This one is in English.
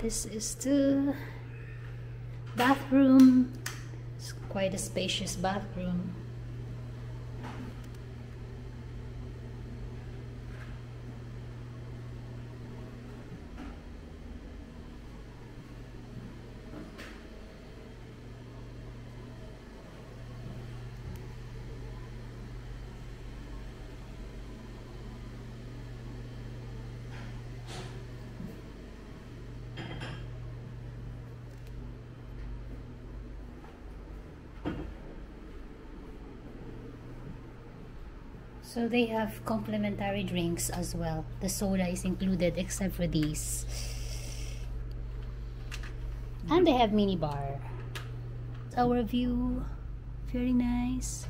This is the bathroom. It's quite a spacious bathroom. So they have complimentary drinks as well. The soda is included except for these. And they have mini bar. Our view, very nice.